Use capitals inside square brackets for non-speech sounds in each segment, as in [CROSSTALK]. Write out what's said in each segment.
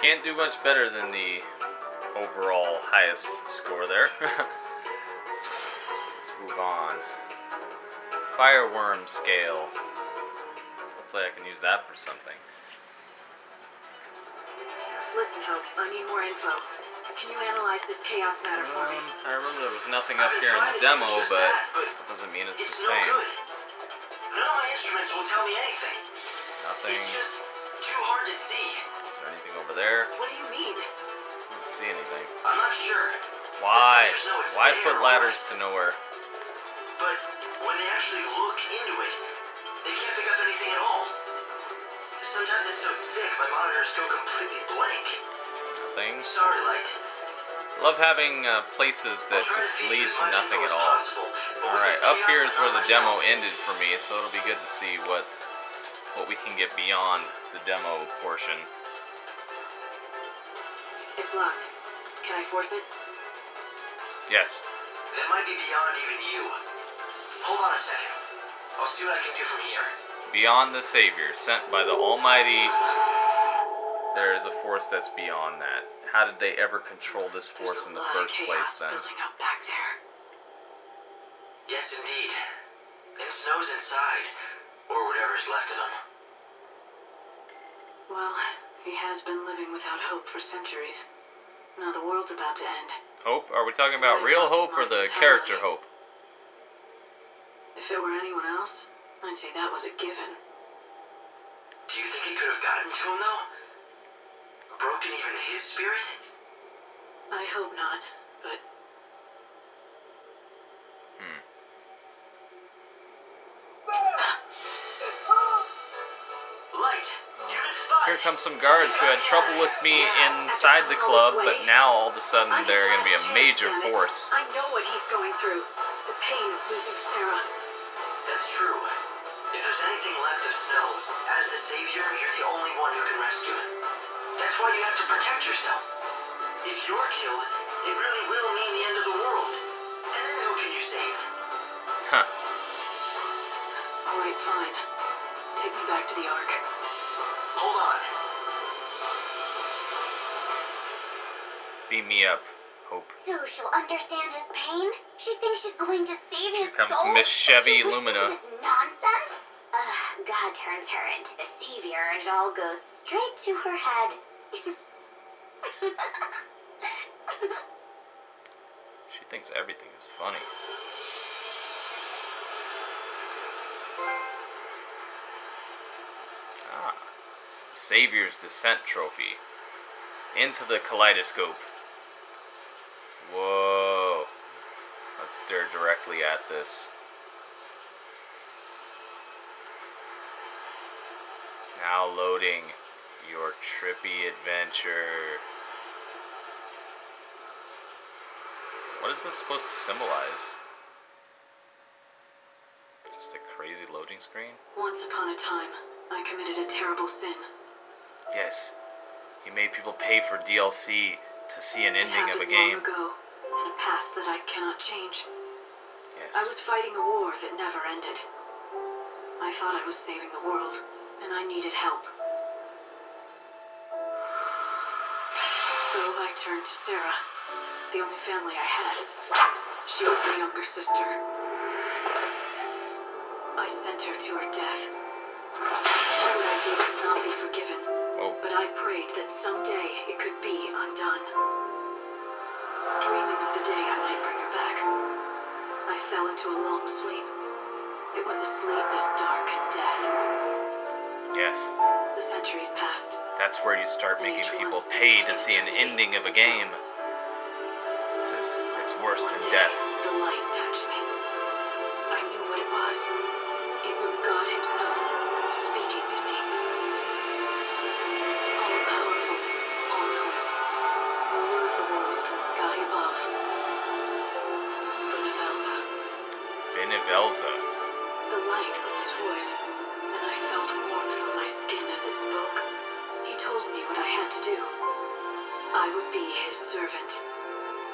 Can't do much better than the overall highest score there. [LAUGHS] Let's move on. Fireworm scale. Hopefully I can use that for something. Listen, Hope, I need more info. Can you analyze this chaos matter for me? Um, I remember there was nothing up here in the demo, but that doesn't mean it's the no same. good. None of my instruments will tell me anything. Nothing. It's just hard to see. there anything over there? What do you mean? I don't see anything. I'm not sure. Why? The sensors know it's Why put ladders right. to nowhere? But when they actually look into it, they can't pick up anything at all. Sometimes it's so thick, my monitors go completely blank. Nothing. Sorry, Light. Love having uh, places that I'll try to just lead to nothing at all. Alright, up here is where the demo ended for me, so it'll be good to see what what we can get beyond the demo portion. It's locked. Can I force it? Yes. That might be beyond even you. Hold on a second. I'll see what I can do from here. Beyond the Savior, sent by the Almighty, there is a force that's beyond that. How did they ever control this force a in the lot first of place chaos then? building up back there. Yes, indeed. And Snow's inside, or whatever's left of him. Well, he has been living without hope for centuries. Now the world's about to end. Hope? Are we talking about real hope or the entirely. character hope? If it were anyone else, I'd say that was a given. Do you think it could have gotten to him, though? Broken even his spirit? I hope not, but come some guards who had trouble with me inside the club, but now all of a sudden they're going to be a major chance, damn it. force. I know what he's going through. The pain of losing Sarah. That's true. If there's anything left of Snow, as the savior, you're the only one who can rescue him. That's why you have to protect yourself. If you're killed, it really will mean the end of the world. And then who can you save? Huh. All right, fine. Take me back to the Ark. Beam me up, Hope. So she'll understand his pain? She thinks she's going to save his comes soul? Miss Chevy Lumina. This nonsense? Ugh, God turns her into the savior and it all goes straight to her head. [LAUGHS] She thinks everything is funny. Ah. Savior's Descent Trophy. Into the kaleidoscope. Whoa. Let's stare directly at this. Now loading your trippy adventure. What is this supposed to symbolize? Just a crazy loading screen? Once upon a time, I committed a terrible sin. Yes. You made people pay for DLC to see an ending of a game. ago, in a past that I cannot change. Yes. I was fighting a war that never ended. I thought I was saving the world, and I needed help. So I turned to Sarah, the only family I had. She was my younger sister. I sent her to her death. I did could not be forgiven, Oh, but I prayed that someday it could be undone. Dreaming of the day I might bring her back, I fell into a long sleep. It was a sleep as dark as death. yes. The centuries passed. That's where you start And making people pay to see an ending of a game. This is, it's worse One than day, death. the light touched me. I knew what it was. It was God Himself speaking to me. All powerful, all knowing, ruler of the world and sky above. Bhunivelze. Bhunivelze. The light was his voice, and I felt warmth on my skin as it spoke. He told me what I had to do. I would be his servant,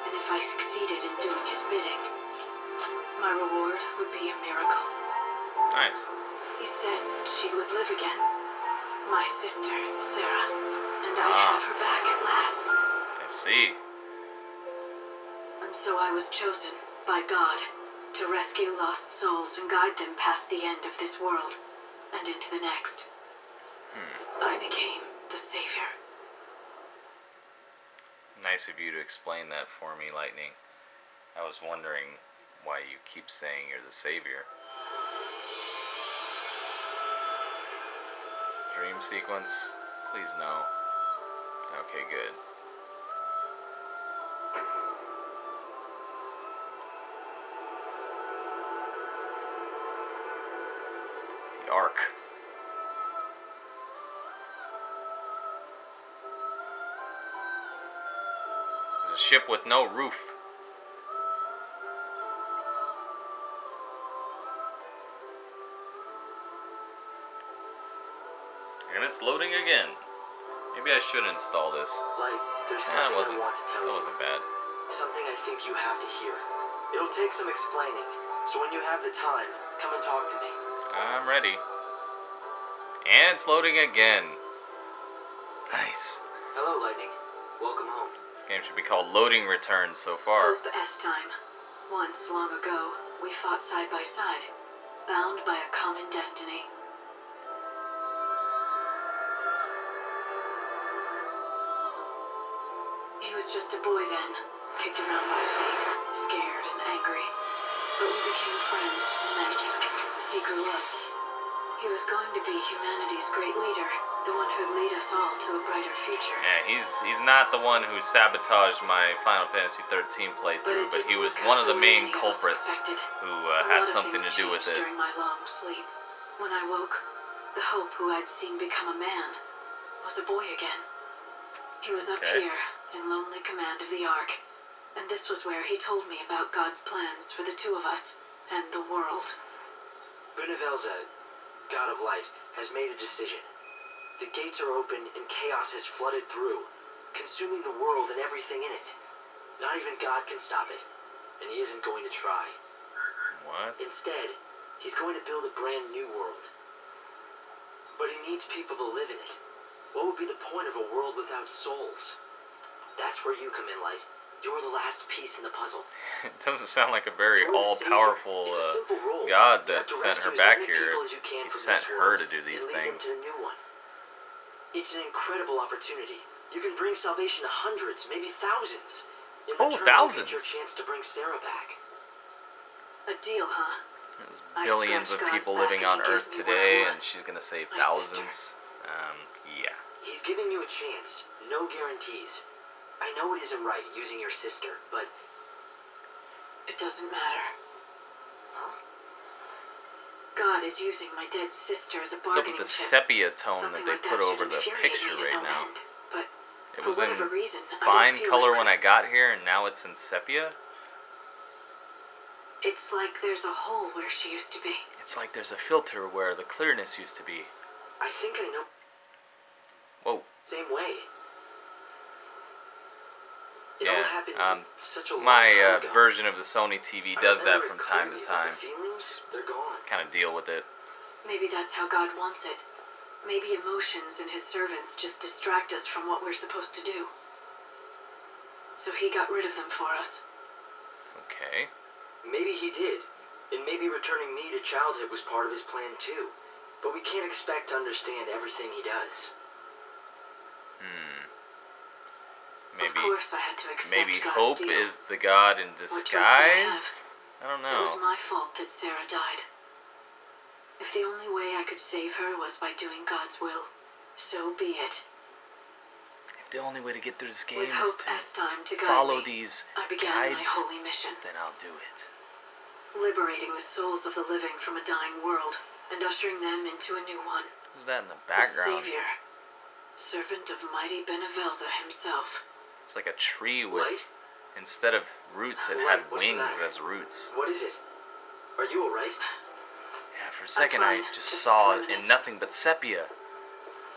and if I succeeded in doing his bidding, my reward would be a miracle. Nice. He said she would live again. My sister, Sarah. And I'd ah. have her back at last. I see. And so I was chosen by God to rescue lost souls and guide them past the end of this world and into the next. Hmm. I became the savior. Nice of you to explain that for me, Lightning. I was wondering why you keep saying you're the savior. Dream sequence? Please no. Okay, good. The Ark. There's a ship with no roof. It's loading again. Maybe I should install this. Like, there's That something wasn't, I want to tell that you. wasn't bad. Something I think you have to hear. It'll take some explaining, so when you have the time, come and talk to me. I'm ready. And it's loading again. Nice. Hello, Lightning. Welcome home. This game should be called Loading Return so far. Hope S time. Once long ago, we fought side by side, bound by a common destiny. Was just a boy then, kicked around by fate, scared and angry. But we became friends, and then he grew up. He was going to be humanity's great leader, the one who'd lead us all to a brighter future. Yeah, he's he's not the one who sabotaged my Final Fantasy 13 playthrough, but it he was one of the main any of us culprits who uh, had something to do with it. During my long sleep, when I woke, the Hope who I'd seen become a man was a boy again. He was up Okay. here in lonely command of the Ark, and this was where he told me about God's plans for the two of us and the world. Bhunivelze, uh, God of Light, has made a decision. The gates are open and chaos has flooded through, consuming the world and everything in it. Not even God can stop it, and he isn't going to try. What? Instead, he's going to build a brand new world. But he needs people to live in it. What would be the point of a world without souls? That's where you come in, Light. You're the last piece in the puzzle. [LAUGHS] It doesn't sound like a very all-powerful savior. It's a uh. God that sent her back many here. people as you can He from sent her to do these and lead them things. to the new one. It's an incredible opportunity. You can bring salvation to hundreds, maybe thousands. In Oh, return, thousands. Get your chance to bring Sarah back. A deal, huh? There's billions of scratched God's people living on Earth gives me what I today, and she's gonna save My sister. thousands. Um, yeah. He's giving you a chance. No guarantees. I know it isn't right using your sister, but It doesn't matter. God is using my dead sister as a What's up bargaining with the chip. sepia tone Something that they like put that over the picture right no now? end, But It was in reason, fine color like when I got here, and now it's in sepia. It's like there's a hole where she used to be. It's like there's a filter where the clearness used to be. I think I know. Whoa. Same way. It Yeah, all happened um, such a long My uh, version of the Sony TV does that from time to time. Feelings. Kind of deal with it. Maybe that's how God wants it. Maybe emotions and his servants just distract us from what we're supposed to do. So he got rid of them for us. Okay. Maybe he did. And maybe returning me to childhood was part of his plan too. But we can't expect to understand everything he does. Hmm. of Maybe course, I had to accept maybe God's hope deal. is the god in did I disguise. I don't know. It was my fault that Sarah died. If the only way I could save her was by doing God's will, so be it. If the only way to get through this game With is hope to time to follow me, these I began my guides, holy mission, then I'll do it. liberating the souls of the living from a dying world and ushering them into a new one. Who's that in the background? The? Savior, servant of mighty Bhunivelze himself. It's like a tree with Light? instead of roots, it Light, had wings as roots. What is it? Are you alright? Yeah, for a second I just just saw it in nothing but sepia.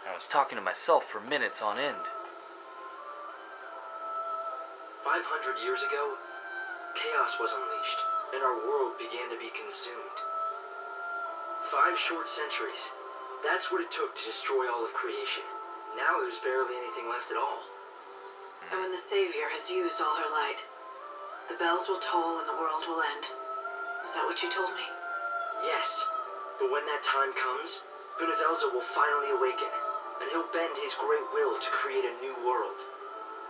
I was talking to myself for minutes on end. 500 years ago, chaos was unleashed, and our world began to be consumed. Five short centuries. That's what it took to destroy all of creation. Now there's barely anything left at all. And when the Savior has used all her light, the bells will toll and the world will end. Is that what you told me? Yes, but when that time comes, Bhunivelze will finally awaken, and he'll bend his great will to create a new world.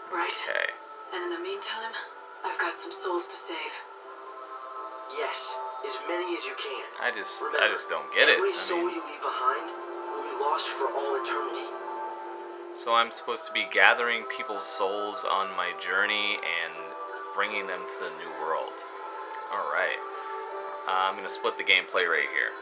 Right. Okay. And in the meantime, I've got some souls to save. Yes, as many as you can. I just Remember, I just don't get it. Every I soul mean, you leave behind will be lost for all eternity. So I'm supposed to be gathering people's souls on my journey and bringing them to the new world. All right. Uh, I'm gonna split the gameplay right here.